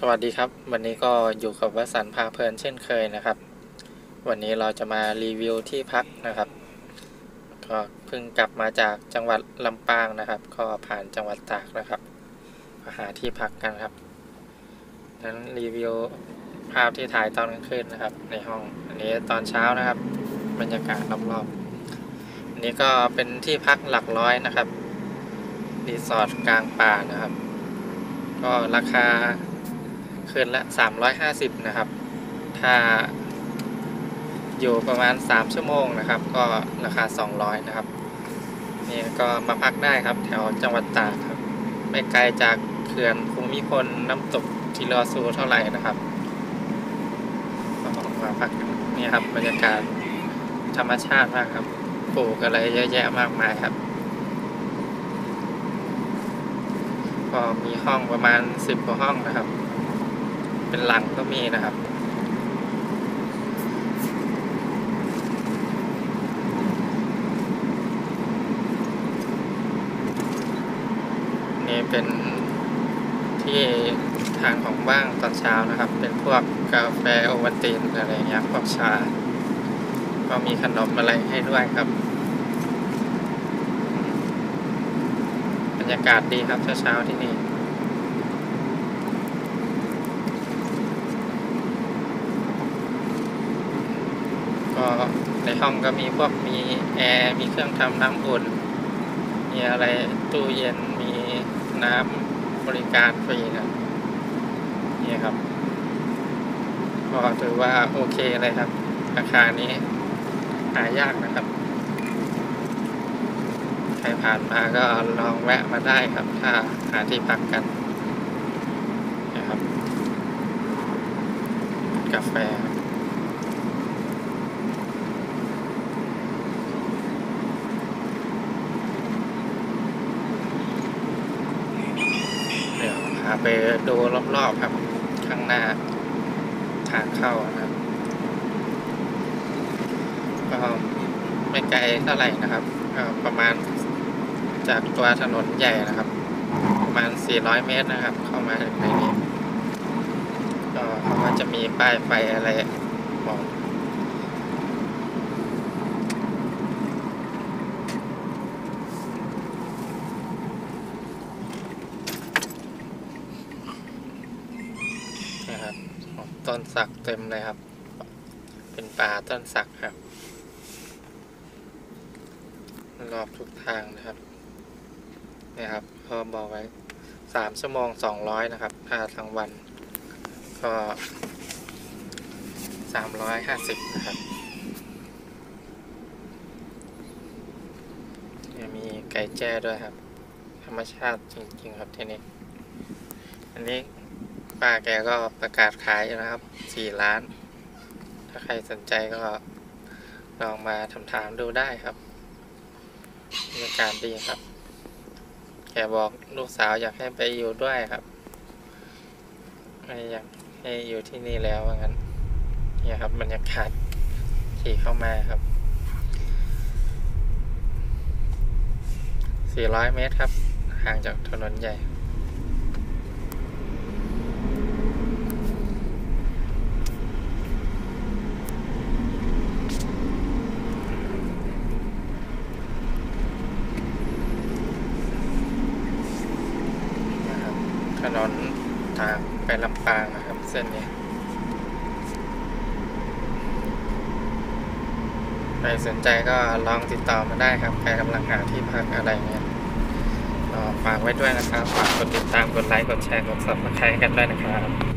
สวัสดีครับ วันนี้ก็อยู่กับวสันพาเพลินเช่นเคยนะครับ วันนี้เราจะมารีวิวที่พักนะครับ ก็เพิ่งกลับมาจากจังหวัดลำปางนะครับ ก็ผ่านจังหวัดตากนะครับมาหาที่พักกันครับนั้นรีวิวภาพที่ถ่ายตอนกลางคืนนะครับ ในห้องอันนี้ตอนเช้านะครับ บรรยากาศรอบๆอันนี้ก็เป็นที่พักหลักร้อยนะครับรีสอร์ทกลางป่านะครับ ก็ราคา คืนละ 350 นะครับ ถ้าอยู่ประมาณ 3 ชั่วโมงนะครับ ก็ราคา 200 นะครับ นี่ก็มาพักได้ครับแถวจังหวัดตากครับ ไม่ไกลจากเขื่อนภูมิพลน้ำตกทีรอซูเท่าไหร่นะครับมาพักนี่ครับบรรยากาศธรรมชาติมากครับปลูกอะไรเยอะแยะมากมายครับ ก็มีห้องประมาณ10กว่าห้องนะครับ เป็นลังก็มีนะครับ นี่เป็นที่ทานของว่างตอนเช้านะครับ เป็นพวกกาแฟโอวัลตินอะไรเงี้ยพวกชา ก็มีขนมอะไรให้ด้วยครับบรรยากาศดีครับเช้าๆที่นี่ ก็ ในห้องก็มีพวกมีแอร์มีเครื่องทำน้ำอุ่น มีอะไรตู้เย็นมีน้ำบริการฟรีนะนี่ครับก็ถือว่าโอเคเลยครับ ราคานี้หายากนะครับ ใครผ่านมาก็ลองแวะมาได้ครับ ถ้าหาที่พักกันนะครับ กาแฟครับ เดี๋ยวพา ไปดูรอบๆครับ ข้างหน้าทางเข้านะครับ ก็ไม่ไกลเท่าไหร่นะครับประมาณจากตัวถนนใหญ่นะครับ ประมาณ 400 เมตรนะครับ เข้ามาถึงในนี้ ก็เขาก็จะมีป้ายไฟอะไรบอก นะครับต้นสักเต็มเลยครับ เป็นป่าต้นสักครับ รอบทุกทางนะครับนี่ครับเขบอกไว้สามชั่วโมงสองร้อยนะครับถ้าทั้งวันก็สามร้อยห้าสิบนะครับยังมีไก่แจ้ด้วยครับ ธรรมชาติจริง ๆ ครับที่นี่อันนี้ ป้าแกก็ประกาศขายนะครับสี่ล้าน ถ้าใครสนใจก็ลองมาทำถามดูได้ครับบรรยากาศดีครับ แกบอกลูกสาวอยากให้ไปอยู่ด้วยครับไม่อยากให้อยู่ที่นี่แล้วว่างั้นเนี่ยครับบรรยากาศขี่เข้ามาครับ400 เมตรครับ ห่างจากถนนใหญ่ นะครับถ นนทางไปลำปางนะครับเส้นนี้ ใครสนใจก็ลองติดต่อมาได้ครับ ใครกำลังหาที่พักอะไรเงี้ยฝากไว้ด้วยนะครับ ฝากกดติดตาม กดไลค์ กดแชร์ กด subscribe กันด้วยนะครับ